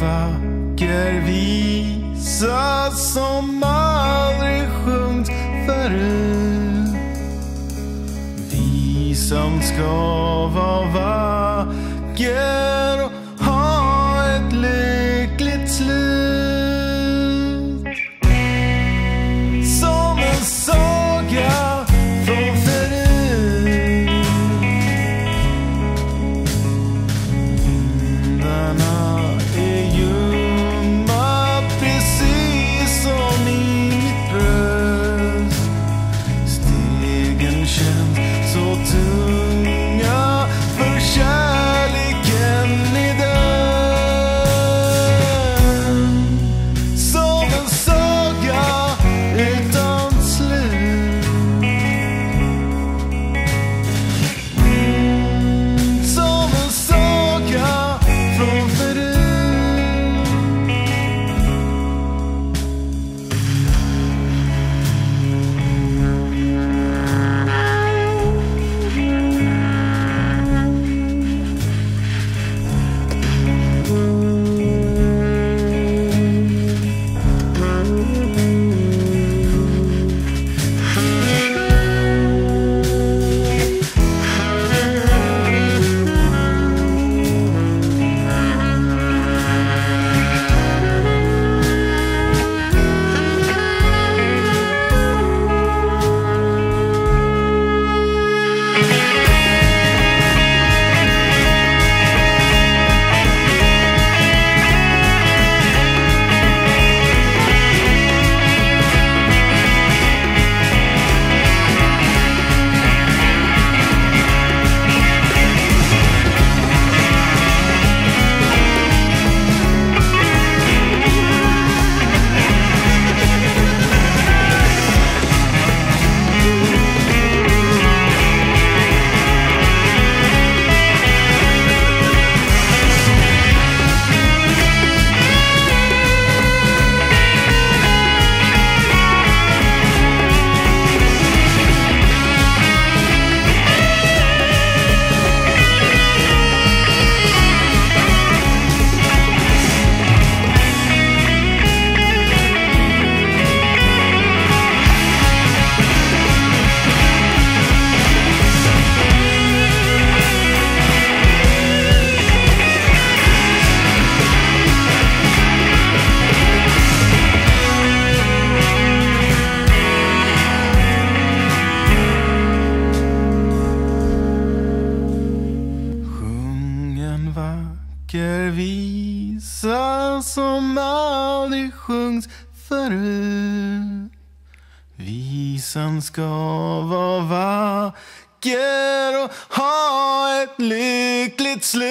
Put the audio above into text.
vacker visa som aldrig sjungits förut. Visan ska vara vacker och ha ett lyckligt slut. Visa som aldrig sjungs förut. Visan ska vara vacker och ha ett lyckligt slut.